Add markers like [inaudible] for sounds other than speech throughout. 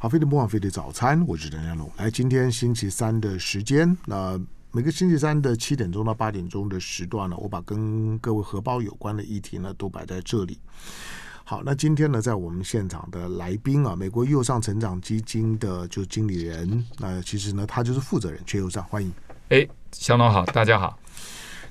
好，飞碟模仿飞碟早餐，我是陈家龙。来，今天星期三的时间，那每个星期三的七点钟到八点钟的时段呢，我把跟各位荷包有关的议题呢都摆在这里。好，那今天呢，在我们现场的来宾啊，美国右上成长基金的就经理人，那其实呢，他就是负责人，缺右上，欢迎。哎，相当好，大家好。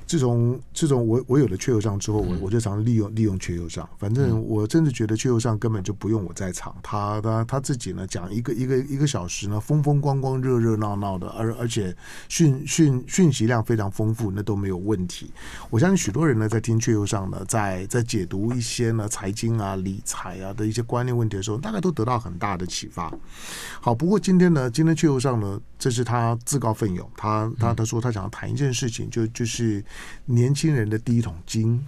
自从自从我我有了雀友上之后，我我就常利用利用雀友上。反正我真的觉得雀友上根本就不用我在场，他他他自己呢讲一个一个一个小时呢，风风光光、热热闹闹的，而而且讯讯讯息量非常丰富，那都没有问题。我相信许多人呢在听雀友上呢，在在解读一些呢财经啊、理财啊的一些观念问题的时候，大概都得到很大的启发。好，不过今天呢，今天雀友上呢，这是他自告奋勇，他他他说他想要谈一件事情，就就是。年轻人的第一桶金。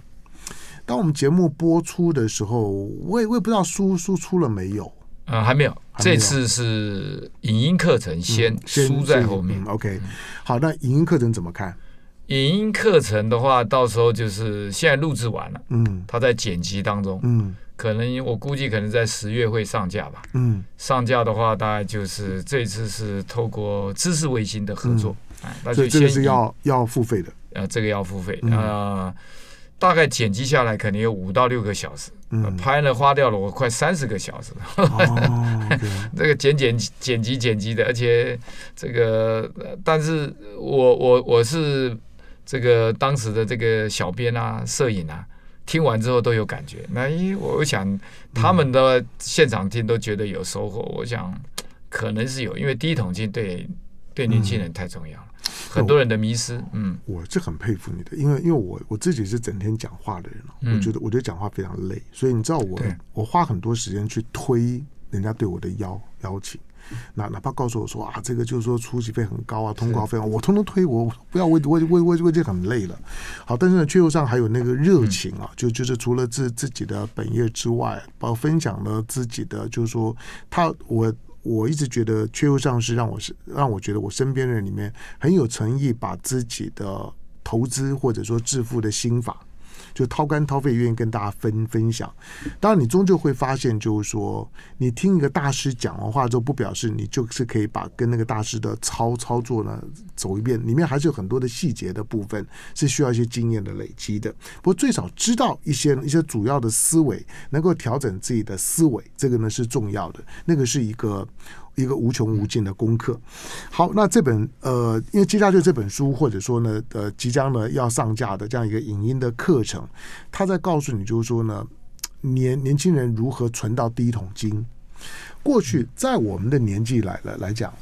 当我们节目播出的时候，我也我也不知道书书出了没有。啊，还没有。这次是影音课程先，书在后面。OK，好，那影音课程怎么看？影音课程的话，到时候就是现在录制完了，嗯，它在剪辑当中，嗯，可能我估计可能在十月会上架吧，嗯，上架的话大概就是这次是透过知识卫星的合作，哎，所以这个是要要付费的。呃，这个要付费啊，大概剪辑下来肯定有五到六个小时，拍了花掉了我快三十个小时，[laughs] 这个剪剪剪辑剪辑的，而且这个，但是我我我是这个当时的这个小编啊、摄影啊，听完之后都有感觉。那因为我想他们的现场听都觉得有收获，我想可能是有，因为第一桶金对对年轻人太重要了。很多人的迷失，嗯，我是很佩服你的，因为因为我我自己是整天讲话的人我觉得我觉得讲话非常累，所以你知道我我花很多时间去推人家对我的邀邀请，哪哪怕告诉我说啊，这个就是说出席费很高啊，通告费，我通通推，我不要为为为为为这很累了。好，但是呢，却又上还有那个热情啊，就就是除了自自己的本业之外，包括分享了自己的，就是说他我。我一直觉得缺优上是让我是让我觉得我身边人里面很有诚意，把自己的投资或者说致富的心法。就掏肝掏肺，愿意跟大家分分享。当然，你终究会发现，就是说，你听一个大师讲完话之后，不表示你就是可以把跟那个大师的操操作呢走一遍。里面还是有很多的细节的部分，是需要一些经验的累积的。不过，最少知道一些一些主要的思维，能够调整自己的思维，这个呢是重要的。那个是一个。一个无穷无尽的功课。好，那这本呃，因为接下去这本书，或者说呢，呃，即将呢要上架的这样一个影音的课程，他在告诉你，就是说呢，[tsk] 年年轻人如何存到第一桶金。过去在我们的年纪来了来讲，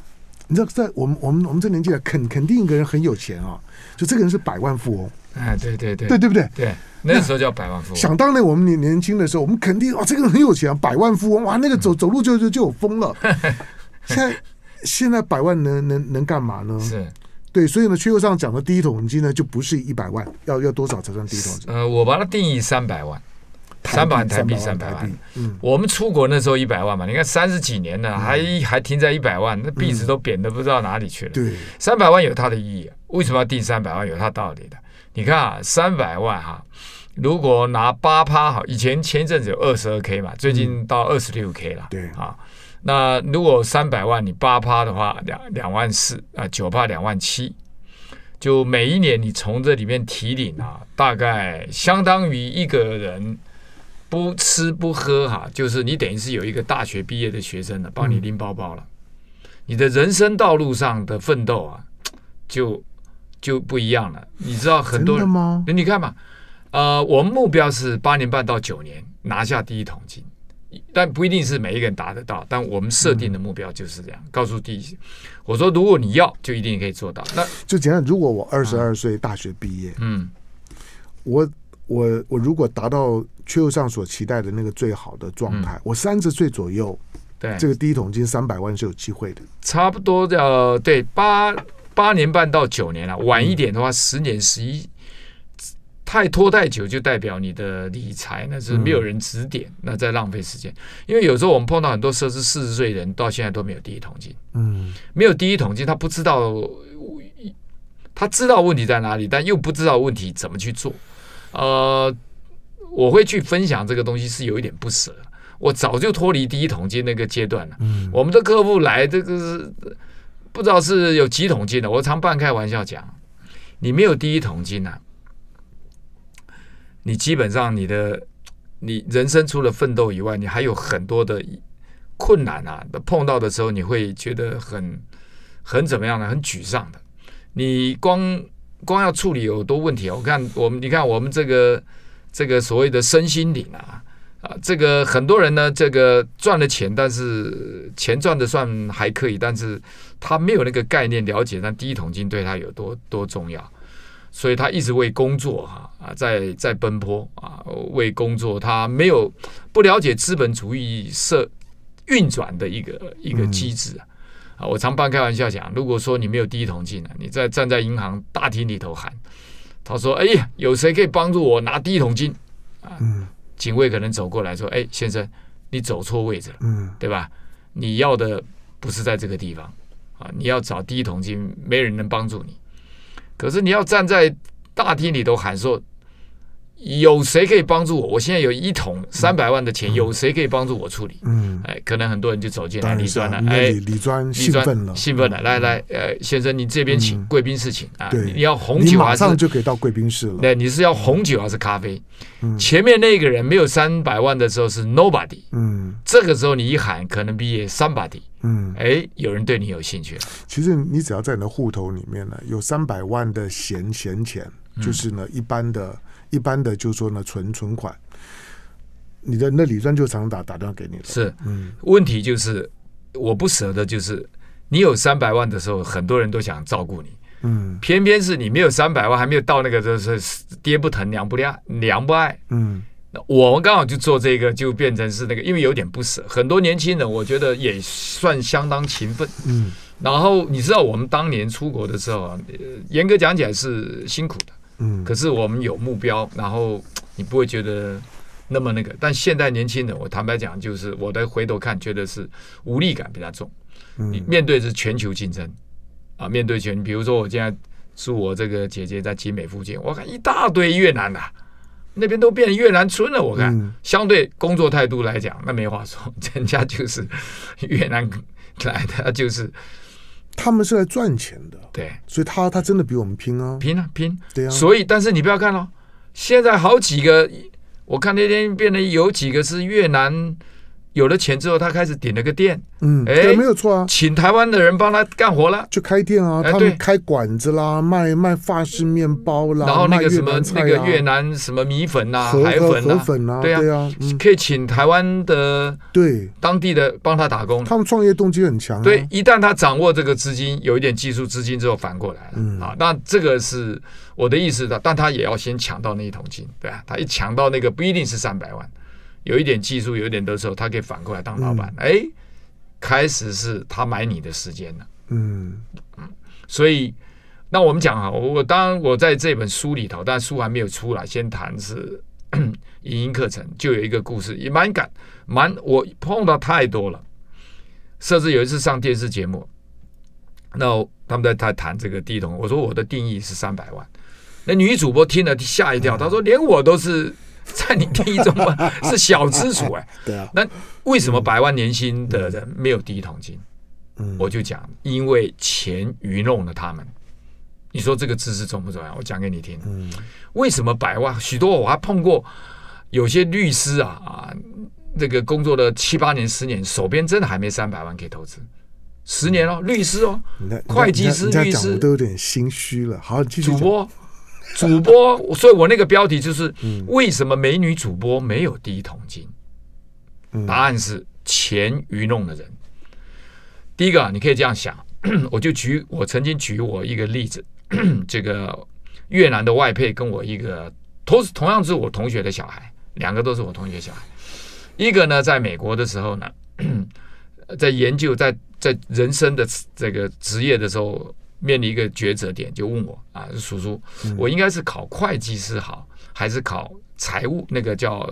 你知道，在我们我们我们这年纪来，肯肯定一个人很有钱啊，就这个人是百万富翁。哎，对对对，对对不对？对，那时候叫百万富翁。想当年我们年年轻的时候，我们肯定哦，这个人很有钱，百万富翁哇，那个走走路就就就有风了。[laughs] 现在现在百万能能能干嘛呢？是对，所以呢，缺口上讲的第一桶金呢，就不是一百万，要要多少才算第一桶金？呃，我把它定义三百万，三百万台币，三百万。嗯，我们出国那时候一百万嘛，你看三十几年了，还还停在一百万，那币值都贬的不知道哪里去了。对，三百万有它的意义，为什么要定三百万？有它道理的。你看啊，三百万哈，如果拿八趴哈，以前前一阵子有二十二 K 嘛，最近到二十六 K 了。对啊。那如果三百万你八趴的话，两两万四啊，九趴两万七，就每一年你从这里面提领啊，大概相当于一个人不吃不喝哈，就是你等于是有一个大学毕业的学生呢，帮你拎包包了。你的人生道路上的奋斗啊，就就不一样了。你知道很多人吗？你看嘛，呃，我们目标是八年半到九年拿下第一桶金。但不一定是每一个人达得到，但我们设定的目标就是这样。告诉第一，我说如果你要，就一定可以做到。那就简单，如果我二十二岁大学毕业，嗯，我我我如果达到缺右上所期待的那个最好的状态，我三十岁左右，对这个第一桶金三百万是有机会的。差不多要对八八年半到九年了，晚一点的话十年十一。太拖太久，就代表你的理财那是没有人指点，那在浪费时间。因为有时候我们碰到很多设置四十岁人，到现在都没有第一桶金。嗯，没有第一桶金，他不知道，他知道问题在哪里，但又不知道问题怎么去做。呃，我会去分享这个东西是有一点不舍。我早就脱离第一桶金那个阶段了。嗯，我们的客户来这个是不知道是有几桶金的。我常半开玩笑讲，你没有第一桶金呐，你基本上你的你人生除了奋斗以外，你还有很多的困难啊。碰到的时候，你会觉得很很怎么样呢？很沮丧的。你光光要处理有多问题啊？我看我们，你看我们这个这个所谓的身心灵啊啊，这个很多人呢，这个赚了钱，但是钱赚的算还可以，但是他没有那个概念了解，那第一桶金对他有多多重要，所以他一直为工作哈啊在在奔波啊为工作，他没有不了解资本主义社运转的一个一个机制啊。啊，我常半开玩笑讲，如果说你没有第一桶金呢，你在站在银行大厅里头喊，他说：“哎呀，有谁可以帮助我拿第一桶金？”啊，警卫可能走过来说：“哎，先生，你走错位置了，嗯，对吧？你要的不是在这个地方啊，你要找第一桶金，没人能帮助你。可是你要站在大厅里头喊说。”有谁可以帮助我？我现在有一桶三百万的钱，有谁可以帮助我处理？嗯，哎，可能很多人就走进来，李专了，哎，李专兴奋了，兴奋了，来来，呃，先生，你这边请，贵宾室请啊，你要红酒还是？马上就可以到贵宾室了。那你是要红酒还是咖啡？前面那个人没有三百万的时候是 nobody，嗯，这个时候你一喊，可能比 somebody，嗯，哎，有人对你有兴趣。其实你只要在你的户头里面呢，有三百万的闲闲钱，就是呢一般的。一般的就是说呢，存存款，你的那李专就常打打电话给你了。是，嗯，问题就是我不舍得，就是你有三百万的时候，很多人都想照顾你，嗯，偏偏是你没有三百万，还没有到那个就是爹不疼娘不爱娘不爱，嗯，我们刚好就做这个，就变成是那个，因为有点不舍。很多年轻人，我觉得也算相当勤奋，嗯，然后你知道我们当年出国的时候啊，严格讲起来是辛苦的。嗯，可是我们有目标，然后你不会觉得那么那个。但现在年轻人，我坦白讲，就是我的回头看，觉得是无力感比较重。你面对是全球竞争啊，面对全，比如说我现在是我这个姐姐在集美附近，我看一大堆越南的，那边都变越南村了。我看相对工作态度来讲，那没话说，[laughs] 人家就是越南来的，就是。他们是来赚钱的，对，所以他他真的比我们拼啊，拼啊拼，对啊。所以，但是你不要看哦，现在好几个，我看那天变得有几个是越南。有了钱之后，他开始点了个店，嗯，哎，没有错啊，请台湾的人帮他干活了，就开店啊，他们开馆子啦，卖卖法式面包啦，然后那个什么那个越南什么米粉呐、海粉河粉啊，对啊，可以请台湾的对。当地的帮他打工，他们创业动机很强，对，一旦他掌握这个资金，有一点技术资金之后，反过来了。啊，那这个是我的意思的，但他也要先抢到那一桶金，对啊，他一抢到那个不一定是三百万。有一点技术，有一点的时候，他可以反过来当老板。哎，开始是他买你的时间了。嗯嗯，所以那我们讲啊，我当然我在这本书里头，但书还没有出来，先谈是 [coughs] 影音课程，就有一个故事，也蛮感蛮我碰到太多了。甚至有一次上电视节目，那他们在在谈这个地桶，我说我的定义是三百万，那女主播听了吓一跳，她说连我都是。在你定义中嘛，[laughs] 是小资主哎，[laughs] 对啊。那为什么百万年薪的人没有第一桶金？嗯，我就讲，因为钱愚弄了他们。你说这个知识重不重要？我讲给你听。嗯，为什么百万？许多我还碰过有些律师啊啊，这个工作了七八年、十年，手边真的还没三百万可以投资。十年哦，律师哦，会计师、律师都有点心虚了。好，继续主播。主播，所以我那个标题就是为什么美女主播没有第一桶金？答案是钱愚弄的人。第一个，你可以这样想，[clears throat] 我就举我曾经举我一个例子，[clears throat] 这个越南的外配跟我一个同同样是我同学的小孩，两个都是我同学小孩。一个呢，在美国的时候呢，[clears throat] 在研究在在人生的这个职业的时候。面临一个抉择点，就问我啊，叔叔，我应该是考会计师好，还是考财务那个叫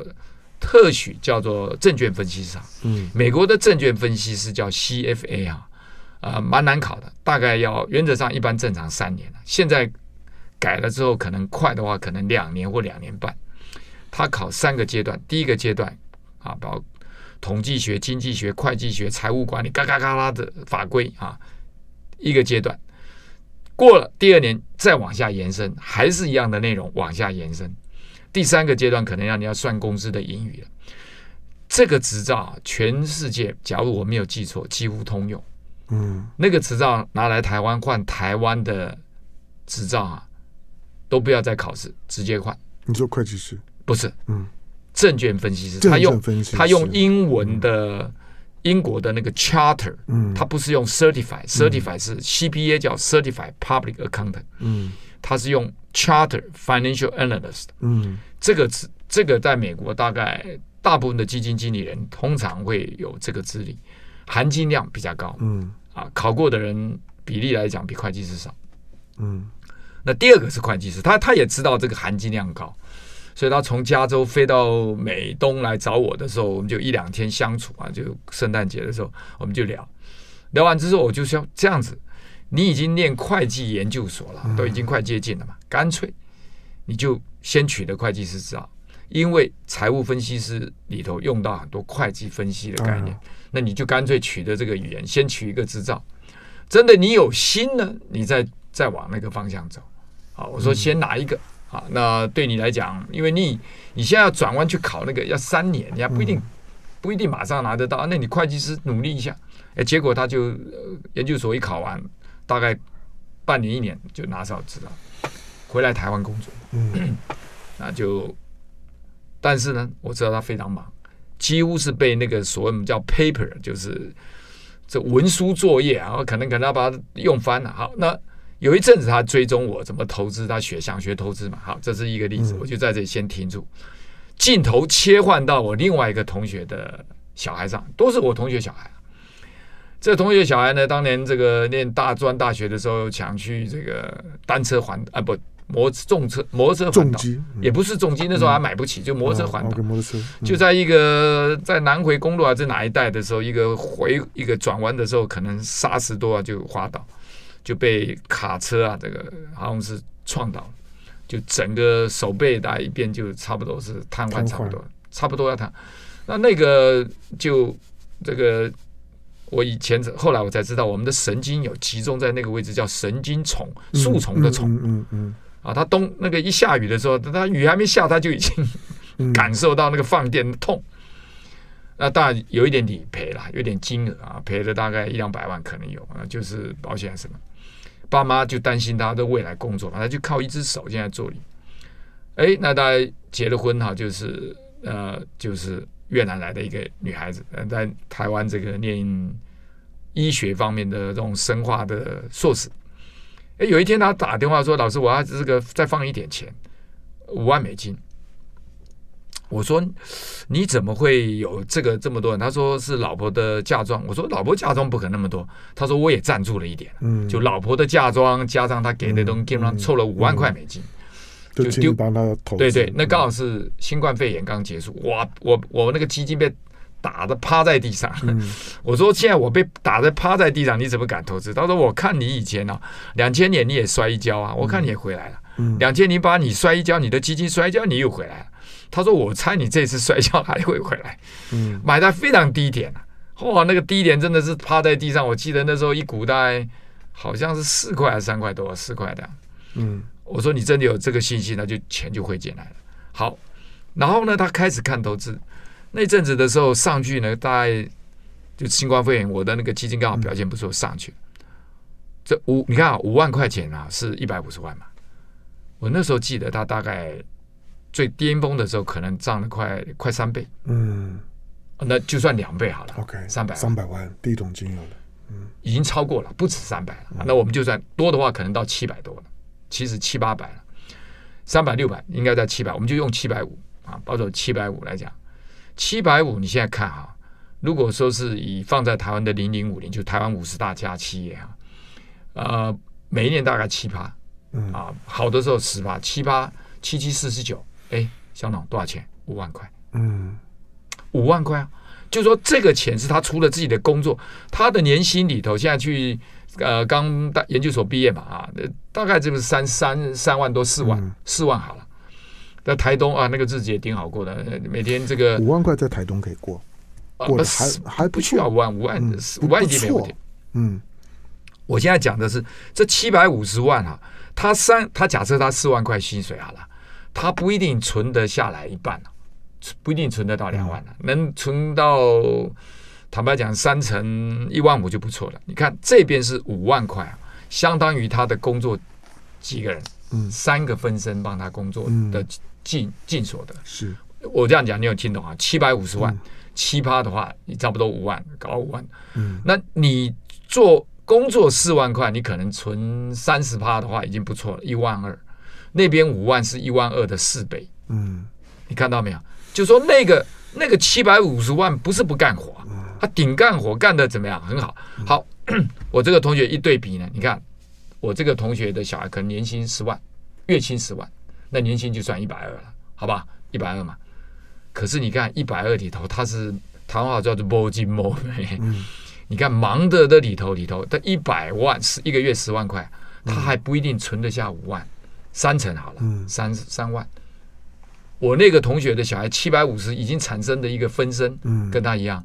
特许叫做证券分析师？嗯，美国的证券分析师叫 CFA 啊，啊，蛮难考的，大概要原则上一般正常三年现在改了之后，可能快的话，可能两年或两年半。他考三个阶段，第一个阶段啊，包统计学、经济学、会计学、财务管理，嘎嘎嘎啦的法规啊，一个阶段过了，第二年再往下延伸，还是一样的内容往下延伸。第三个阶段可能让你要算公司的盈余了。这个执照啊，全世界假如我没有记错，几乎通用。嗯，那个执照拿来台湾换台湾的执照啊，都不要再考试，直接换。你说会计师不是？嗯，证券分析师，他用他用英文的英国的那个 charter，嗯，他不是用 certify，certify 是 CPA 叫 certified public accountant，嗯，他是用 charter financial analyst，嗯，这个资这个在美国大概。大部分的基金经理人通常会有这个资历，含金量比较高。嗯，啊，考过的人比例来讲比会计师少。嗯，那第二个是会计师，他他也知道这个含金量高，所以他从加州飞到美东来找我的时候，我们就一两天相处啊，就圣诞节的时候我们就聊，聊完之后我就说这样子，你已经念会计研究所了，都已经快接近了嘛，干脆你就先取得会计师执照。因为财务分析师里头用到很多会计分析的概念，那你就干脆取得这个语言，先取一个执照。真的，你有心呢，你再再往那个方向走。好，我说先拿一个啊。那对你来讲，因为你你现在要转弯去考那个要三年，你还不一定不一定马上拿得到。那你会计师努力一下，哎，结果他就研究所一考完，大概半年一年就拿上执照，回来台湾工作。嗯，[clears throat] 那就。但是呢，我知道他非常忙，几乎是被那个所谓叫 paper，就是这文书作业啊，可能可能要把它用翻了。好，那有一阵子他追踪我怎么投资，他学想学投资嘛。好，这是一个例子，我就在这里先停住。镜头切换到我另外一个同学的小孩上，都是我同学小孩。这同学小孩呢，当年这个念大专大学的时候，想去这个单车环啊不。摩重车摩托车环岛也不是重机，那时候还买不起，就摩托车环岛。就在一个在南回公路还是哪一带的时候，一个回一个转弯的时候，可能沙石多啊，就滑倒，就被卡车啊，这个好像是撞倒，就整个手背打一边就差不多是瘫痪，差不多差不多要瘫。那那个就这个，我以前后来我才知道，我们的神经有集中在那个位置，叫神经丛，树丛的丛。嗯嗯。啊，他冬那个一下雨的时候，他雨还没下，他就已经感受到那个放电的痛。那当然有一点理赔了，有点金额啊，赔了大概一两百万可能有啊，就是保险什么。爸妈就担心他的未来工作嘛，他就靠一只手现在做理。哎，那他结了婚哈，就是呃，就是越南来的一个女孩子，在台湾这个念医学方面的这种生化的硕士。哎，有一天他打电话说：“老师，我要这个再放一点钱，五万美金。”我说：“你怎么会有这个这么多人？”他说：“是老婆的嫁妆。”我说：“老婆嫁妆不可能那么多。”他说：“我也赞助了一点，嗯，就老婆的嫁妆加上他给的东西，基本上凑了五万块美金，就丢帮他投。对对，那刚好是新冠肺炎刚结束，哇，我我那个基金被。打的趴在地上，[laughs] 我说现在我被打的趴在地上，你怎么敢投资？他说我看你以前呢，两千年你也摔一跤啊，我看你也回来了。两千零八你摔一跤，你的基金摔跤，你又回来了。他说我猜你这次摔跤还会回来。嗯，买在非常低点啊，哇，那个低点真的是趴在地上。我记得那时候一股大概好像是四块还是三块多，四块的。嗯，我说你真的有这个信心，那就钱就会进来了。好，然后呢，他开始看投资。那阵子的时候上去呢，大概就新冠肺炎，我的那个基金刚好表现不错，上去。这五你看啊，五万块钱啊，是一百五十万嘛。我那时候记得，他大概最巅峰的时候，可能涨了快快三倍。嗯，那就算两倍好了。OK，三百三百万第一桶金有了，嗯，已经超过了，不止三百了。那我们就算多的话，可能到七百多了，其实七八百了，三百六百应该在七百，我们就用七百五啊，保守七百五来讲。七百五，你现在看哈，如果说是以放在台湾的零零五零，就台湾五十大家企业哈，呃，每一年大概七八，嗯啊，好的时候十八，七八七七四十九，哎，小董多少钱？五万块，嗯，五万块啊，就说这个钱是他除了自己的工作，他的年薪里头，现在去呃刚大研究所毕业嘛啊，大概就是三三三万多四万四万好了。在台东啊，那个日子也挺好过的，每天这个五万块在台东可以过，过得还还不需要五万，五万五万已经没问题。嗯，我现在讲的是这七百五十万啊，他三他假设他四万块薪水好了，他不一定存得下来一半不一定存得到两万了，能存到坦白讲三成一万五就不错了。你看这边是五万块啊，相当于他的工作几个人，嗯，三个分身帮他工作的进进所得。是我这样讲，你有听懂啊？七百五十万。七八的话，你差不多五万，搞五万。嗯，那你做工作四万块，你可能存三十趴的话，已经不错了，一万二。那边五万是一万二的四倍。嗯，你看到没有？就说那个那个七百五十万不是不干活，他顶干活干的怎么样？很好。好，[coughs] 我这个同学一对比呢，你看我这个同学的小孩可能年薪十万，月薪十万，那年薪就算一百二了，好吧？一百二嘛。可是你看一百二里头，他是谈话叫做摸金摸美。你看忙的的里头里头，他一百万是一个月十万块，他还不一定存得下五万，三成好了，三三万。我那个同学的小孩七百五十已经产生的一个分身，跟他一样。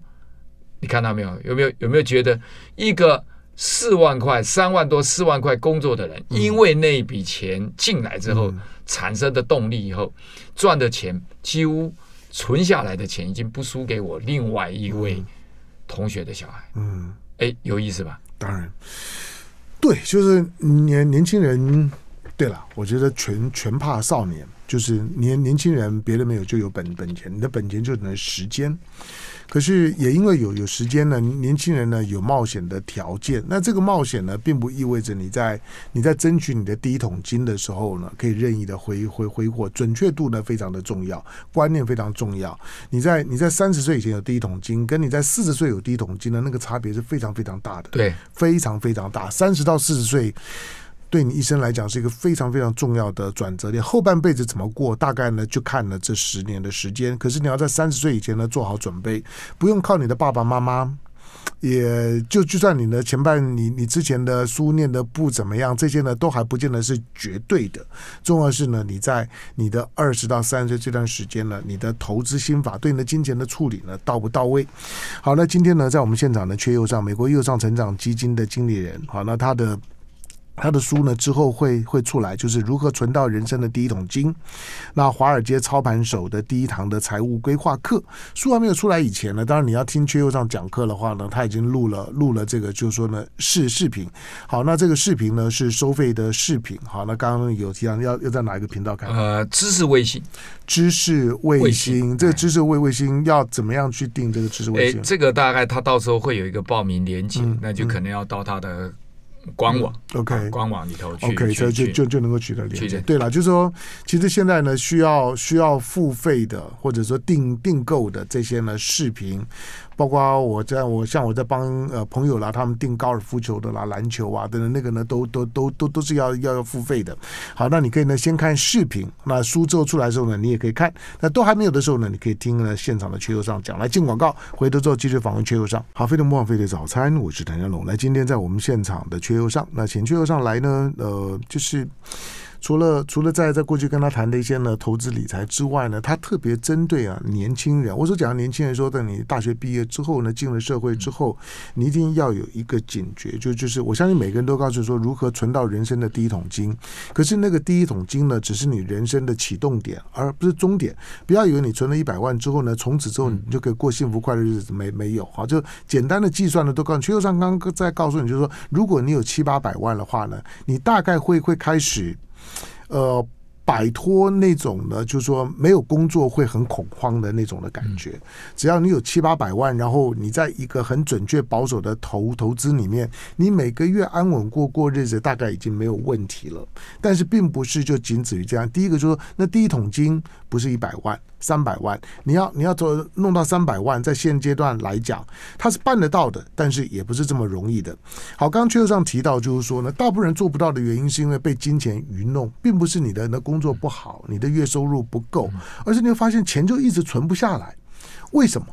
你看到没有？有没有有没有觉得一个四万块、三万多、四万块工作的人，因为那一笔钱进来之后产生的动力以后赚的钱几乎。存下来的钱已经不输给我另外一位同学的小孩。嗯，哎，有意思吧？当然，对，就是年年轻人。对了，我觉得全全怕少年，就是年年轻人，别的没有就有本本钱，你的本钱就等于时间。可是也因为有有时间呢，年轻人呢有冒险的条件。那这个冒险呢，并不意味着你在你在争取你的第一桶金的时候呢，可以任意的挥挥挥霍。准确度呢非常的重要，观念非常重要。你在你在三十岁以前有第一桶金，跟你在四十岁有第一桶金的那个差别是非常非常大的。对，非常非常大。三十到四十岁。对你一生来讲是一个非常非常重要的转折点，后半辈子怎么过，大概呢就看了这十年的时间。可是你要在三十岁以前呢做好准备，不用靠你的爸爸妈妈，也就就算你的前半你你之前的书念的不怎么样，这些呢都还不见得是绝对的。重要是呢你在你的二十到三十岁这段时间呢，你的投资心法对你的金钱的处理呢到不到位？好，那今天呢在我们现场呢缺右上美国右上成长基金的经理人，好，那他的。他的书呢之后会会出来，就是如何存到人生的第一桶金。那华尔街操盘手的第一堂的财务规划课，书还没有出来以前呢，当然你要听缺右上讲课的话呢，他已经录了录了这个，就是说呢是视频。好，那这个视频呢是收费的视频。好，那刚刚有提到要要在哪一个频道看？呃，知识卫星，知识卫星，这个知识卫卫星要怎么样去定这个知识卫星？这个大概他到时候会有一个报名链接，那就可能要到他的。官网，OK，官网里头，OK，所以就就就能够取得连接。对了，就是说，其实现在呢，需要需要付费的，或者说订订购的这些呢视频。包括我在我像我在帮呃朋友啦，他们订高尔夫球的啦、篮球啊等等，那个呢都都都都都是要要要付费的。好，那你可以呢先看视频，那书之后出来的时候呢，你也可以看。那都还没有的时候呢，你可以听呢现场的缺友上讲。来进广告，回头之后继续访问缺友上。好，非常不枉费的早餐，我是谭家龙。来，今天在我们现场的缺油上，那钱缺油上来呢，呃，就是。除了除了在在过去跟他谈的一些呢投资理财之外呢，他特别针对啊年轻人。我所讲年轻人说，等你大学毕业之后呢，进了社会之后，你一定要有一个警觉，就就是我相信每个人都告诉说如何存到人生的第一桶金。可是那个第一桶金呢，只是你人生的启动点，而不是终点。不要以为你存了一百万之后呢，从此之后你就可以过幸福快乐日子，没没有好，就简单的计算呢都告诉。邱上刚刚在告诉你，就是说，如果你有七八百万的话呢，你大概会会开始。呃，摆脱那种呢，就是说没有工作会很恐慌的那种的感觉。只要你有七八百万，然后你在一个很准确保守的投投资里面，你每个月安稳过过日子，大概已经没有问题了。但是并不是就仅止于这样。第一个就是说，那第一桶金不是一百万。三百万，你要你要做弄到三百万，在现阶段来讲，它是办得到的，但是也不是这么容易的。好，刚刚确上提到，就是说呢，大部分人做不到的原因，是因为被金钱愚弄，并不是你的那工作不好，你的月收入不够，而是你会发现钱就一直存不下来。为什么？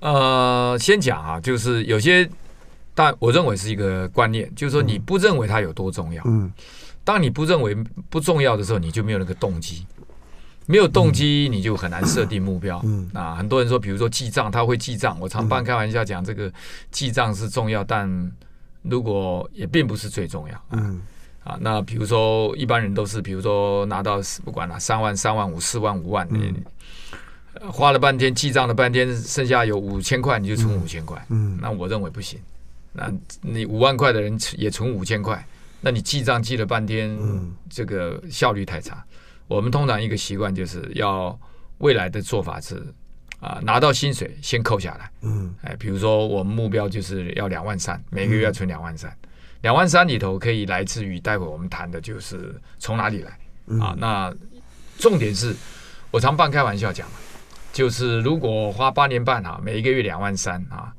呃，先讲啊，就是有些，但我认为是一个观念，就是说你不认为它有多重要，嗯，当你不认为不重要的时候，你就没有那个动机。没有动机，你就很难设定目标。嗯啊，很多人说，比如说记账，他会记账。我常半开玩笑讲，这个记账是重要，但如果也并不是最重要。嗯啊，那比如说一般人都是，比如说拿到不管了三万、三万五、四万、五万，你花了半天记账了半天，剩下有五千块，你就存五千块。嗯，那我认为不行。那你五万块的人也存五千块，那你记账记了半天，这个效率太差。我们通常一个习惯就是要未来的做法是啊，拿到薪水先扣下来。嗯，哎，比如说我们目标就是要两万三，每个月要存两万三，两万三里头可以来自于待会我们谈的就是从哪里来啊？那重点是我常半开玩笑讲嘛，就是如果花八年半啊，每一个月两万三啊。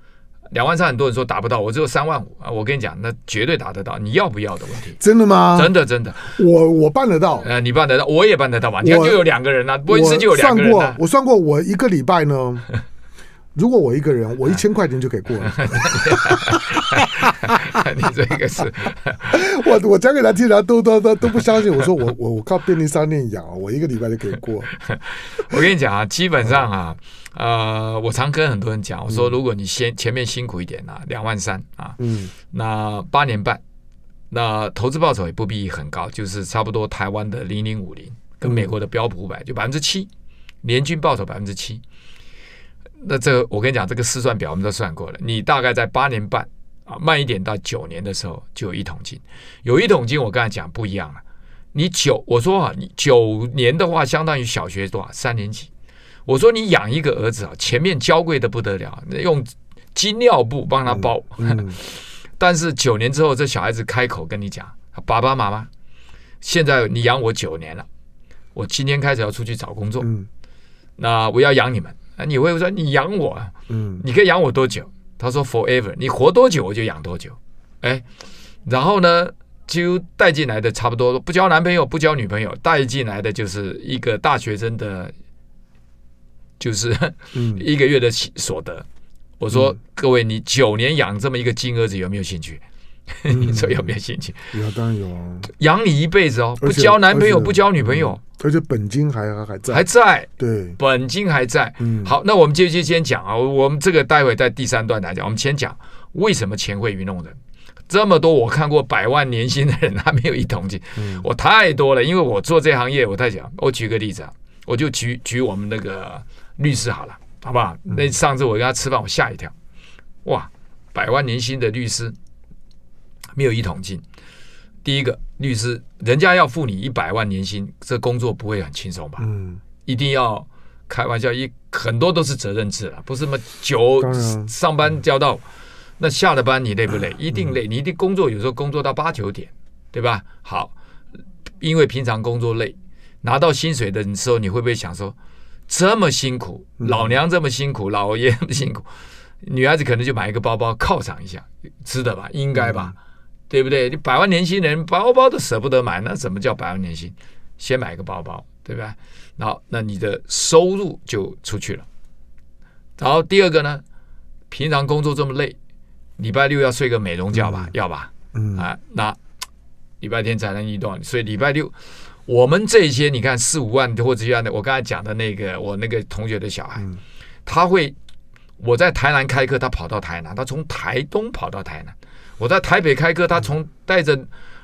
两万三，很多人说达不到，我只有三万五啊！我跟你讲，那绝对达得到，你要不要的问题？真的吗？真的真的，我我办得到。呃，你办得到，我也办得到吧？你看，就有两个人啊，我一次就有两个人。我算过，我算过，我一个礼拜呢。[laughs] 如果我一个人，我一千块钱就给过了。你这个是，[laughs] 我我讲给他听，他都都都都不相信。我说我我我靠便利商店养，我一个礼拜就可以过。[laughs] 我跟你讲啊，基本上啊，呃，我常跟很多人讲，我说如果你先前面辛苦一点啊，两万三啊，嗯，那八年半，那投资报酬也不必很高，就是差不多台湾的零零五零，跟美国的标普五百就百分之七，年均报酬百分之七。那这个我跟你讲，这个试算表我们都算过了。你大概在八年半啊，慢一点到九年的时候就有一桶金。有一桶金，我刚才讲不一样了。你九，我说啊，你九年的话，相当于小学多少三年级。我说你养一个儿子啊，前面娇贵的不得了，用金尿布帮他包。[laughs] 但是九年之后，这小孩子开口跟你讲：“爸爸妈妈，现在你养我九年了，我今天开始要出去找工作，那我要养你们。”那你会说你养我，嗯，你可以养我多久？他说 forever，你活多久我就养多久。哎，然后呢，就带进来的差不多不交男朋友不交女朋友，带进来的就是一个大学生的，就是 [laughs] 一个月的所得。我说各位，你九年养这么一个金儿子，有没有兴趣？[laughs] 你说有没有兴趣？有，当然有啊！养你一辈子哦，不交男朋友，不交女朋友，而且本金还还在，还在，对，本金还在。嗯，好，那我们就就先讲啊，我们这个待会在第三段来讲，我们先讲为什么钱会愚弄人。这么多我看过百万年薪的人，他没有一桶金，我太多了，因为我做这行业，我太讲。我举个例子啊，我就举举我们那个律师好了，好不好？那上次我跟他吃饭，我吓一跳，哇，百万年薪的律师。没有一桶金。第一个律师，人家要付你一百万年薪，这工作不会很轻松吧？嗯，一定要开玩笑，一很多都是责任制了，不是什么九上班交到，那下了班你累不累？[clears throat] 一定累，你一定工作，有时候工作到八九点，对吧？好，因为平常工作累，拿到薪水的时候，你会不会想说，这么辛苦，老娘这么辛苦，老爷这么辛苦，女孩子可能就买一个包包犒赏一下，值得吧？应该吧？对不对？你百万年薪人包包都舍不得买，那怎么叫百万年薪？先买个包包，对吧？然后那你的收入就出去了。然后第二个呢，平常工作这么累，礼拜六要睡个美容觉吧？要吧？嗯啊，那礼拜天才能运动，所以礼拜六我们这些你看四五万或者这样的，我刚才讲的那个我那个同学的小孩，他会我在台南开课，他跑到台南，他从台东跑到台南。我在台北开课，他从带着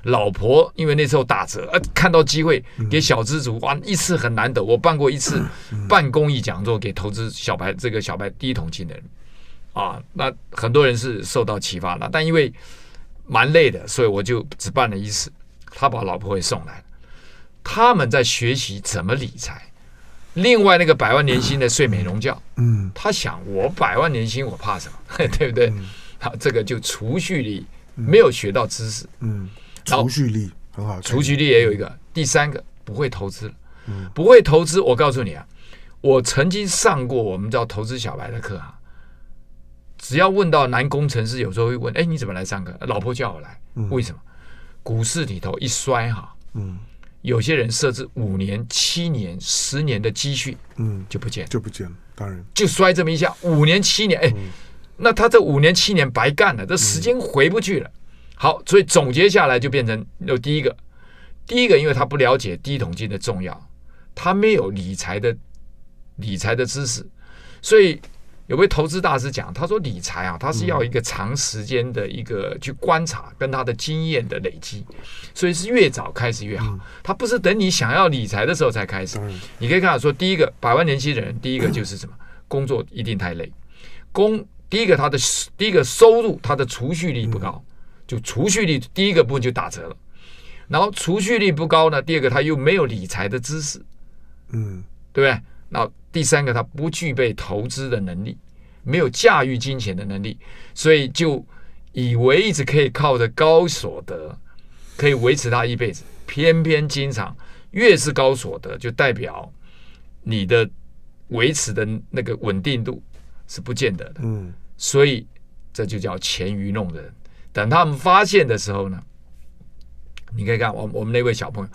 老婆，因为那时候打折，呃，看到机会给小资族，哇，一次很难得。我办过一次办公益讲座给投资小白，这个小白第一桶金的人，啊，那很多人是受到启发了，但因为蛮累的，所以我就只办了一次。他把老婆也送来了，他们在学习怎么理财。另外那个百万年薪的睡美容觉，嗯，他想我百万年薪我怕什么，[laughs] 对不对？好，这个就储蓄力没有学到知识，嗯，储蓄力很好，储蓄力也有一个。第三个不会投资，嗯，不会投资。我告诉你啊，我曾经上过我们叫投资小白的课啊，只要问到男工程师，有时候会问，哎，你怎么来上课？老婆叫我来，为什么？股市里头一摔哈，嗯，有些人设置五年、七年、十年的积蓄，嗯，就不见，就不见了，当然就摔这么一下，五年、七年，哎。那他这五年七年白干了，这时间回不去了。好，所以总结下来就变成有第一个，第一个，因为他不了解第一桶金的重要；他没有理财的理财的知识，所以有位投资大师讲，他说理财啊，他是要一个长时间的一个去观察跟他的经验的累积，所以是越早开始越好。他不是等你想要理财的时候才开始。你可以看到说，第一个百万年薪的人，第一个就是什么？工作一定太累。工第一个他的第一个收入，他的储蓄率不高，就储蓄率第一个部分就打折了。然后储蓄率不高呢，第二个他又没有理财的知识，嗯，对不对？然后第三个他不具备投资的能力，没有驾驭金钱的能力，所以就以为一直可以靠着高所得可以维持他一辈子，偏偏经常越是高所得，就代表你的维持的那个稳定度是不见得的，嗯，所以这就叫钱愚弄人。等他们发现的时候呢？你可以看我我们那位小朋友，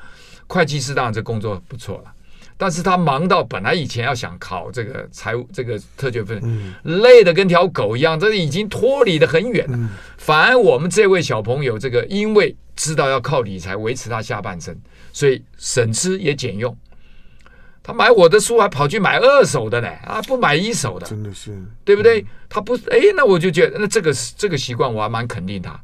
会计师当然这工作不错了，但是他忙到本来以前要想考这个财务这个特权分，累得跟条狗一样，这已经脱离的很远了。反而我们这位小朋友，这个因为知道要靠理财维持他下半生，所以省吃也俭用。他买我的书还跑去买二手的呢，啊，不买一手的，真的是对不对？他不哎，那我就觉得那这个这个习惯我还蛮肯定他。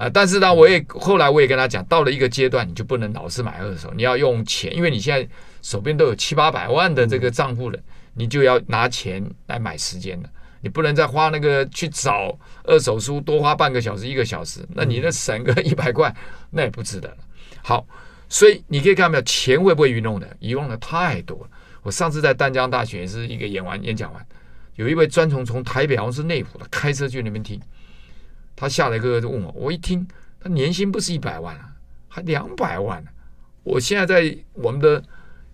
啊！但是呢，我也后来我也跟他讲，到了一个阶段，你就不能老是买二手，你要用钱，因为你现在手边都有七八百万的这个账户了，你就要拿钱来买时间了。你不能再花那个去找二手书，多花半个小时、一个小时，那你那省个一百块，那也不值得了。好，所以你可以看到没有，钱会不会愚弄的？遗忘的太多了。我上次在丹江大学也是一个演完演讲完，有一位专从从台北好像是内湖的，开车去那边听。他下来哥哥就问我，我一听他年薪不是一百万啊，还两百万啊。我现在在我们的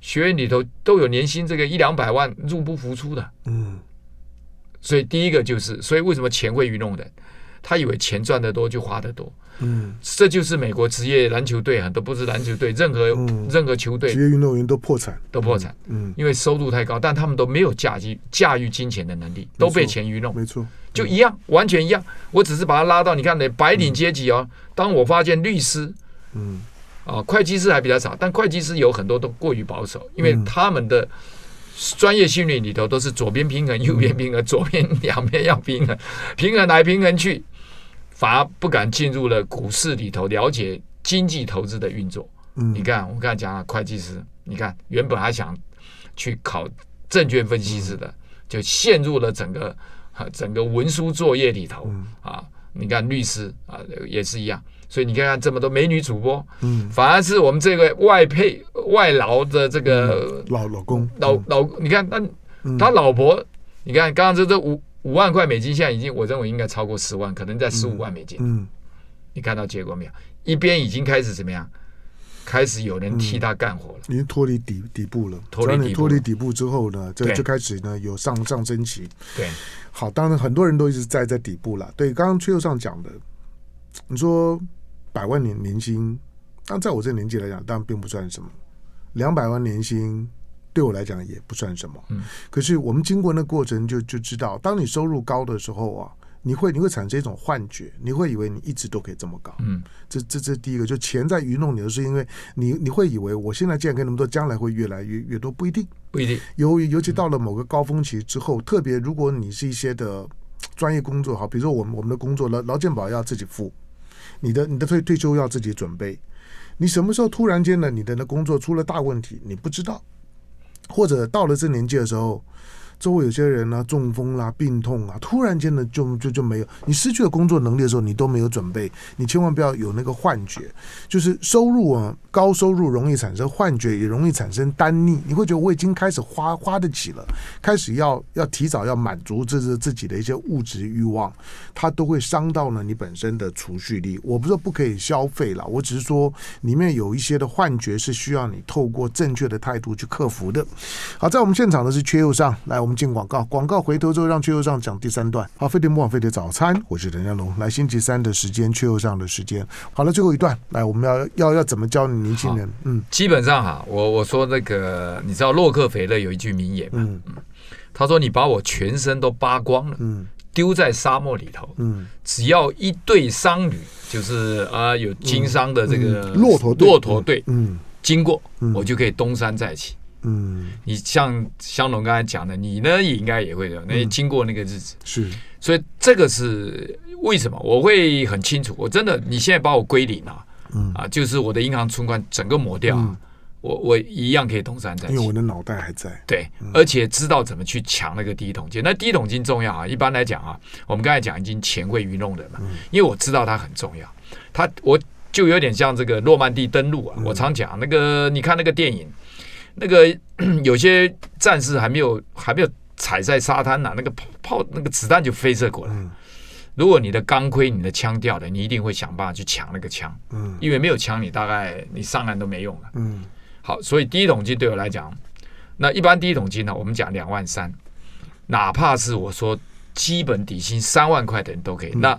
学院里头都有年薪这个一两百万入不敷出的。嗯，所以第一个就是，所以为什么钱会愚弄人？他以为钱赚得多就花得多。嗯，这就是美国职业篮球队啊，都不是篮球队，任何任何球队职业运动员都破产，都破产。嗯，因为收入太高，但他们都没有驾驭驾驭金钱的能力，都被钱愚弄。没错。就一样，完全一样。我只是把它拉到你看那白领阶级哦。当我发现律师，嗯，啊，会计师还比较少，但会计师有很多都过于保守，因为他们的专业训练里头都是左边平衡，右边平衡，左边 [laughs] 两边要平衡，平衡来平衡去，反而不敢进入了股市里头了解经济投资的运作。嗯，你看我刚才讲了会计师，你看原本还想去考证券分析师的，就陷入了整个。整个文书作业里头。啊，你看律师啊也是一样，所以你看看这么多美女主播，嗯，反而是我们这个外配外劳的这个老老公老老，你看那他老婆，你看刚刚这这五五万块美金，现在已经我认为应该超过十万，可能在十五万美金。嗯，你看到结果没有？一边已经开始怎么样？开始有人替他干活了，已经脱离底底部了。脱离脱离底部之后呢，这就开始呢有上上升期。对，好，当然很多人都一直在在底部了。对，刚刚崔右上讲的，你说百万年年薪，但在我这个年纪来讲，当然并不算什么。两百万年薪对我来讲也不算什么。嗯，可是我们经过那过程，就就知道，当你收入高的时候啊。你会你会产生一种幻觉，你会以为你一直都可以这么高。嗯，这这这第一个，就钱在愚弄你的是因为你你会以为我现在既然给那么多，将来会越来越越多，不一定，不一定。由于尤其到了某个高峰期之后，特别如果你是一些的专业工作，好，比如说我们我们的工作劳劳健保要自己付，你的你的退退休要自己准备，你什么时候突然间呢？你的那工作出了大问题，你不知道，或者到了这年纪的时候。周围有些人呢，中风啦、病痛啊，突然间呢，就就就没有。你失去了工作能力的时候，你都没有准备。你千万不要有那个幻觉，就是收入啊，高收入容易产生幻觉，也容易产生单逆。你会觉得我已经开始花花得起了，开始要要提早要满足这是自己的一些物质欲望，它都会伤到呢你本身的储蓄力。我不是说不可以消费了，我只是说里面有一些的幻觉是需要你透过正确的态度去克服的。好，在我们现场的是缺右上来。我们进广告，广告回头之后让雀右上讲第三段。好，飞碟莫网飞碟早餐，我是陈家龙。来星期三的时间，雀右上的时间。好了，最后一段，来我们要要要怎么教你年轻人？嗯，基本上哈，我我说那个，你知道洛克菲勒有一句名言吗？嗯他说：“你把我全身都扒光了，嗯，丢在沙漠里头，嗯，只要一对商旅，就是啊有经商的这个骆驼骆驼队，嗯，经过，我就可以东山再起。”嗯，你像香龙刚才讲的，你呢也应该也会的。那经过那个日子是，所以这个是为什么我会很清楚。我真的，你现在把我归零啊，嗯啊，就是我的银行存款整个抹掉。我我一样可以东山再起，因为我的脑袋还在。对，而且知道怎么去抢那个第一桶金。那第一桶金重要啊！一般来讲啊，我们刚才讲已经钱会愚弄人嘛，因为我知道它很重要。它我就有点像这个诺曼底登陆啊。我常讲那个，你看那个电影，那个 [clears throat] 有些战士还没有还没有踩在沙滩呢，那个炮炮那个子弹就飞射过来。如果你的钢盔、你的枪掉了，你一定会想办法去抢那个枪。嗯，因为没有枪，你大概你上岸都没用了。嗯。好，所以第一桶金对我来讲，那一般第一桶金呢，我们讲两万三，哪怕是我说基本底薪三万块的人都可以。那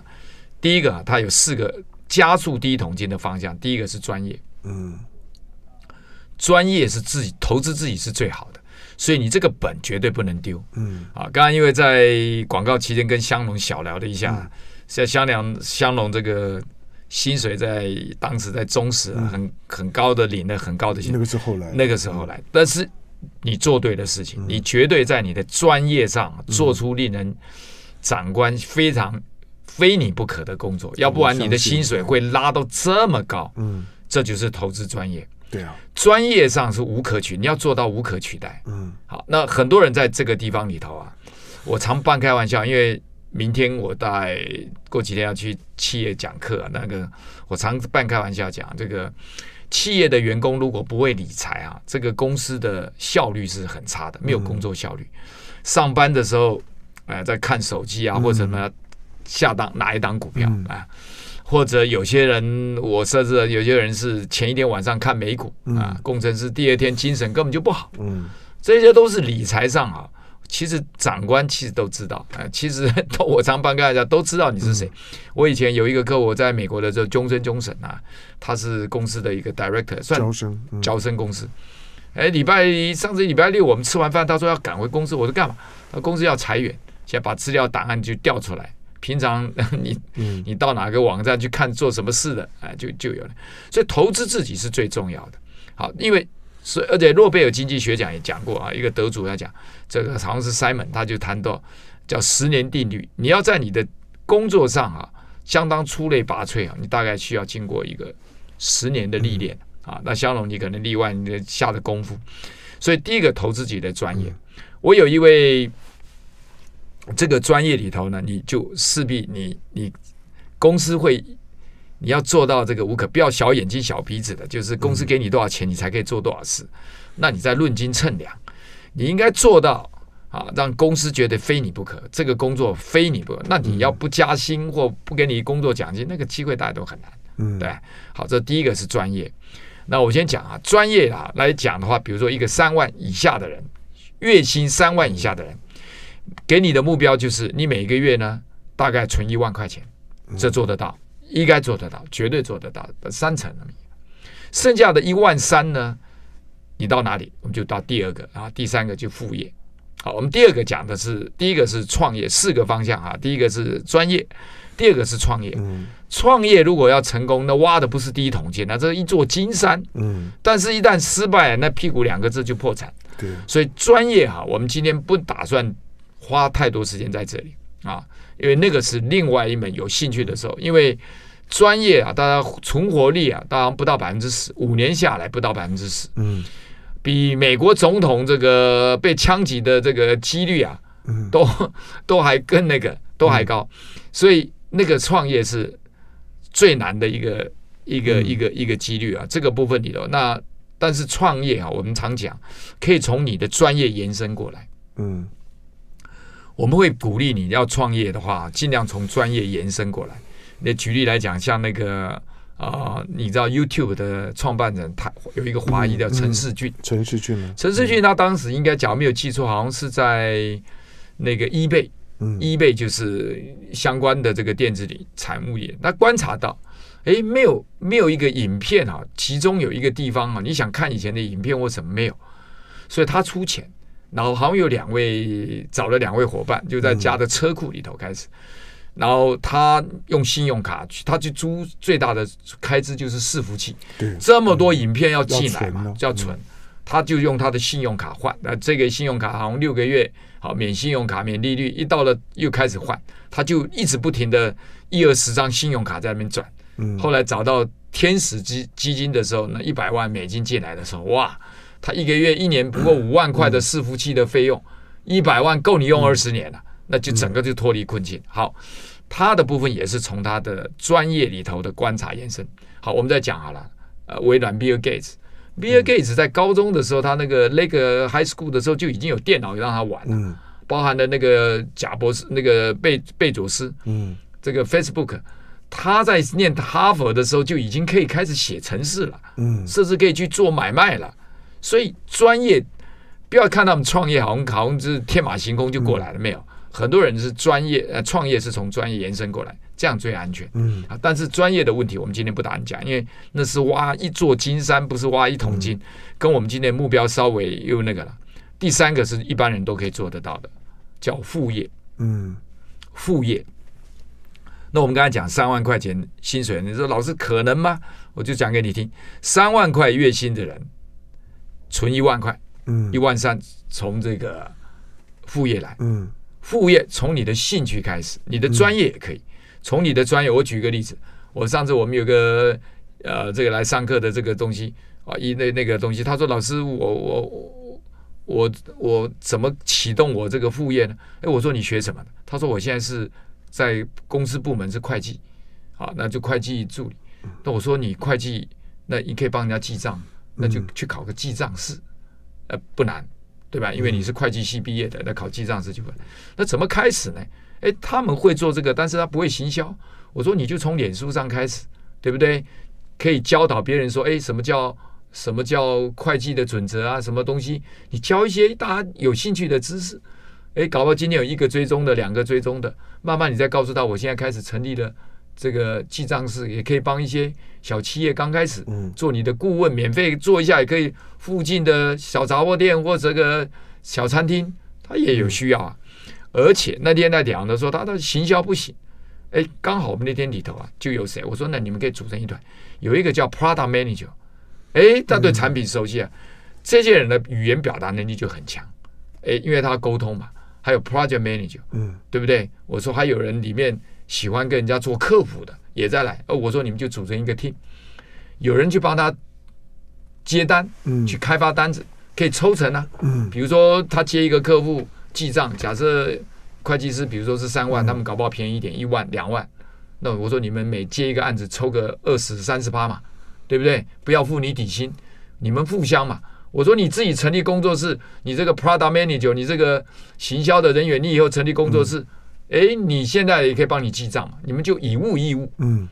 第一个，它有四个加速第一桶金的方向。第一个是专业，嗯，专业是自己投资自己是最好的，所以你这个本绝对不能丢。嗯，啊，刚刚因为在广告期间跟香龙小聊了一下，像香良香龙这个。薪水在当时在中石很很高的领了很高的薪，那个是后来，那个时候来，但是你做对的事情，你绝对在你的专业上做出令人长官非常非你不可的工作，要不然你的薪水会拉到这么高。嗯，这就是投资专业。对啊，专业上是无可取，你要做到无可取代。嗯，好，那很多人在这个地方里头啊，我常半开玩笑，因为。明天我大概过几天要去企业讲课，那个我常半开玩笑讲，这个企业的员工如果不会理财啊，这个公司的效率是很差的，没有工作效率。上班的时候，哎，在看手机啊，或者什么下档哪一档股票啊，或者有些人我设置，有些人是前一天晚上看美股啊，工程师第二天精神根本就不好，嗯，这些都是理财上啊。其实长官其实都知道啊，其实 [laughs] 我常帮大家都知道你是谁。我以前有一个客户在美国的时候，终身终审啊，他是公司的一个 director，算招生招生公司。哎，礼拜上次礼拜六我们吃完饭，他说要赶回公司，我说干嘛？他公司要裁员，先把资料档案就调出来。平常 [laughs] 你你到哪个网站去看做什么事的，哎，就就有了。所以投资自己是最重要的。好，因为。是，而且诺贝尔经济学奖也讲过啊，一个得主要讲，这个好像是 Simon，他就谈到叫十年定律。你要在你的工作上啊，相当出类拔萃啊，你大概需要经过一个十年的历练啊。那香龙你可能例外，你下的功夫。所以，第一个投资自己的专业。我有一位这个专业里头呢，你就势必你你公司会。你要做到这个无可不要小眼睛小鼻子的，就是公司给你多少钱，你才可以做多少事。那你在论斤称量，你应该做到啊，让公司觉得非你不可，这个工作非你不可。那你要不加薪或不给你工作奖金，那个机会大家都很难。嗯，对。好，这第一个是专业。那我先讲啊，专业啊来讲的话，比如说一个三万以下的人，月薪三万以下的人，给你的目标就是你每个月呢大概存一万块钱，这做得到。应该做得到，绝对做得到的三成剩下的一万三呢？你到哪里？我们就到第二个啊，第三个就副业。好，我们第二个讲的是第一个是创业，四个方向哈。第一个是专业，第二个是创业。嗯，创业如果要成功，那挖的不是第一桶金，那这一座金山。嗯，但是一旦失败，那屁股两个字就破产。对，所以专业哈，我们今天不打算花太多时间在这里啊。因为那个是另外一门有兴趣的时候，因为专业啊，大家存活率啊，当然不到百分之十，五年下来不到百分之十，嗯，比美国总统这个被枪击的这个几率啊，嗯，都都还更那个都还高，所以那个创业是最难的一个一个一个一个几率啊，这个部分里头，那但是创业啊，我们常讲可以从你的专业延伸过来，嗯。我们会鼓励你要创业的话，尽量从专业延伸过来。那举例来讲，像那个啊，你知道 YouTube 的创办人，他有一个华裔叫陈世俊。陈世俊吗？陈世俊他当时应该假如没有记错，好像是在那个 eBay，eBay 就是相关的这个电子产物业。他观察到，哎，没有没有一个影片啊，其中有一个地方啊，你想看以前的影片或什么没有，所以他出钱。然后好像有两位找了两位伙伴，就在家的车库里头开始。然后他用信用卡去，他去租最大的开支就是伺服器。对，这么多影片要进来嘛，就要存。他就用他的信用卡换，那这个信用卡好像六个月好免信用卡免利率，一到了又开始换，他就一直不停的一二十张信用卡在那边转。嗯，后来找到天使基基金的时候，那一百万美金进来的时候，哇，他一个月一年不过五万块的伺服器的费用，一百万够你用二十年了，那就整个就脱离困境。好，他的部分也是从他的专业里头的观察延伸。好，我们再讲好了，呃，微软 Bill Gates。Bill Gates 在高中的时候，他那个那个 High School 的时候就已经有电脑让他玩了，包含了那个贾博士、那个贝贝佐斯，嗯，这个 Facebook，他在念哈佛的时候就已经可以开始写程式了，嗯，甚至可以去做买卖了。所以专业不要看他们创业好像好像是天马行空就过来了，没有，很多人是专业呃创业是从专业延伸过来。这样最安全，嗯啊，但是专业的问题我们今天不打算讲，因为那是挖一座金山，不是挖一桶金，跟我们今天目标稍微又那个了。第三个是一般人都可以做得到的，叫副业，嗯，副业。那我们刚才讲三万块钱薪水，你说老师可能吗？我就讲给你听，三万块月薪的人存一万块，嗯，一万三从这个副业来，嗯，副业从你的兴趣开始，你的专业也可以。从你的专业，我举个例子，我上次我们有个呃，这个来上课的这个东西啊，一那那个东西，他说老师，我我我我怎么启动我这个副业呢？哎，我说你学什么的？他说我现在是在公司部门是会计，啊，那就会计助理。那我说你会计，那你可以帮人家记账，那就去考个记账师，呃，不难，对吧？因为你是会计系毕业的，那考记账师就会。那怎么开始呢？哎，他们会做这个，但是他不会行销。我说你就从脸书上开始，对不对？可以教导别人说，哎，什么叫什么叫会计的准则啊？什么东西？你教一些大家有兴趣的知识。哎，搞不好今天有一个追踪的，两个追踪的，慢慢你再告诉他，我现在开始成立了这个记账室，也可以帮一些小企业刚开始做你的顾问，免费做一下也可以。附近的小杂货店或者个小餐厅，他也有需要啊。而且那天在讲的时候，他的行销不行。哎，刚好我们那天里头啊，就有谁？我说那你们可以组成一团，有一个叫 Product Manager，哎，他对产品熟悉啊。这些人的语言表达能力就很强。哎，因为他沟通嘛。还有 Project Manager，嗯，对不对？我说还有人里面喜欢跟人家做客服的，也在来。哦，我说你们就组成一个 team，有人去帮他接单，嗯，去开发单子，可以抽成啊。嗯，比如说他接一个客户。记账，假设会计师，比如说是三万，他们搞不好便宜一点，一万、两万。那我说你们每接一个案子抽个二十、三十八嘛，对不对？不要付你底薪，你们互相嘛。我说你自己成立工作室，你这个 Product Manager，你这个行销的人员，你以后成立工作室，哎，你现在也可以帮你记账嘛。你们就以物易物，嗯，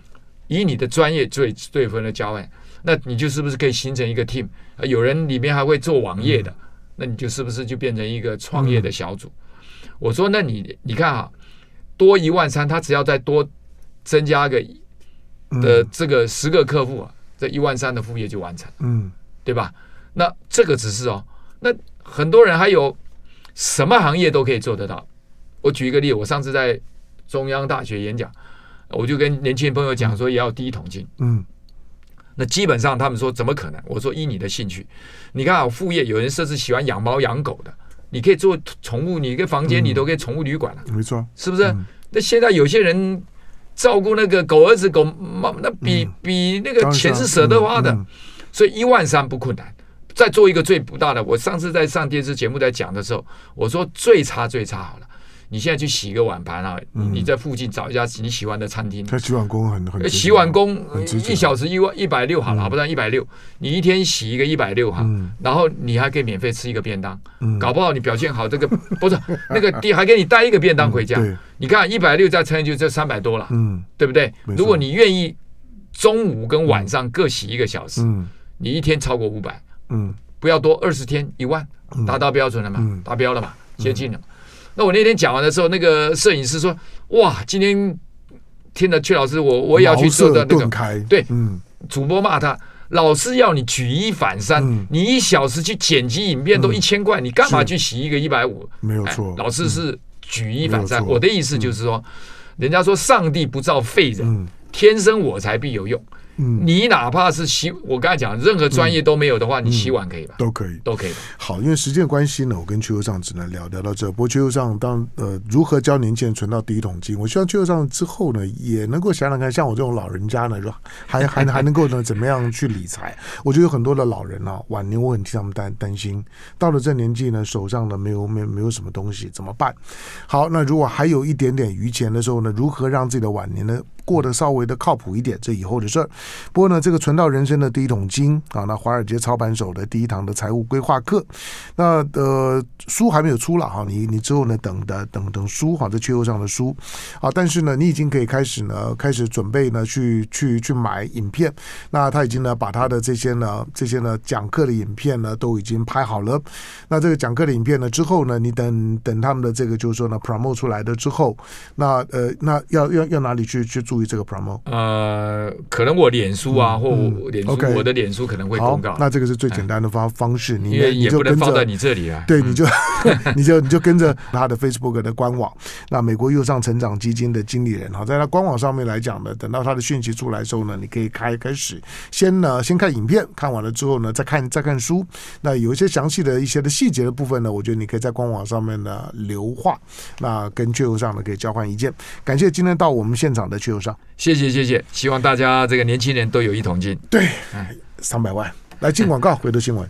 以你的专业最对分的交换，那你就是不是可以形成一个 team？有人里面还会做网页的。那你就是不是就变成一个创业的小组？我说，那你你看啊，多一万三，他只要再多增加个的这个十个客户啊，这一万三的副业就完成，嗯，对吧？那这个只是哦，那很多人还有什么行业都可以做得到。我举一个例，我上次在中央大学演讲，我就跟年轻朋友讲说，也要第一桶金，嗯。那基本上他们说怎么可能？我说依你的兴趣，你看啊，副业有人甚至喜欢养猫养狗的，你可以做宠物，你一个房间里都可以宠物旅馆了，没错，是不是？那现在有些人照顾那个狗儿子狗猫，那比比那个钱是舍得花的，所以一万三不困难。再做一个最不大的，我上次在上电视节目在讲的时候，我说最差最差好了。你现在去洗一个碗盘啊！你在附近找一家你喜欢的餐厅。他洗碗工很很。洗碗工一小时一万一百六好了，不然一百六。你一天洗一个一百六哈，然后你还可以免费吃一个便当。搞不好你表现好，这个 [laughs] 不是那个地还给你带一个便当回家。你看一百六再乘以就这三百多了，嗯，对不对？如果你愿意中午跟晚上各洗一个小时，嗯，你一天超过五百，嗯，不要多二十天一万，达到标准了嘛？达标了嘛？接近了。那我那天讲完的时候，那个摄影师说：“哇，今天听了阙老师，我我也要去做的那个。”对，嗯，主播骂他，老师要你举一反三，你一小时去剪辑影片都一千块，你干嘛去洗一个一百五？没有错，老师是举一反三。我的意思就是说，人家说上帝不造废人，天生我材必有用。你哪怕是洗，我刚才讲，任何专业都没有的话，你洗碗可以吧？都可以，都可以。好，因为时间关系呢，我跟邱友尚只能聊聊到这。不过邱友尚当呃，如何教年轻人存到第一桶金？我希望邱友尚之后呢，也能够想想看，像我这种老人家呢，是吧？还 [laughs] 还还能够呢，怎么样去理财？我觉得有很多的老人啊，晚年我很替他们担担心。到了这年纪呢，手上呢没有没没有什么东西，怎么办？好，那如果还有一点点余钱的时候呢，如何让自己的晚年呢？过得稍微的靠谱一点，这以后的事儿。不过呢，这个存到人生的第一桶金啊，那华尔街操盘手的第一堂的财务规划课，那呃书还没有出了哈，你你之后呢等的等等书哈，在缺货上的书啊，但是呢，你已经可以开始呢开始准备呢去去去买影片。那他已经呢把他的这些呢这些呢讲课的影片呢都已经拍好了。那这个讲课的影片呢之后呢，你等等他们的这个就是说呢 promo 出来的之后，那呃那要要要哪里去去做？注意这个 promo，呃，可能我脸书啊，或脸书，我的脸书可能会公告。那这个是最简单的方方式，你也不能放在你这里啊。对，你就你就 [laughs] 你就跟着他的 Facebook 的官网。那美国右上成长基金的经理人哈，在他官网上面来讲呢，等到他的讯息出来之后呢，你可以开开始先呢先看影片，看完了之后呢再看再看书。那有一些详细的一些的细节的部分呢，我觉得你可以在官网上面呢留话，那跟雀友上呢可以交换意见。感谢今天到我们现场的雀友。谢谢谢谢，希望大家这个年轻人都有一桶金。对，三百万来进广告，回头新闻。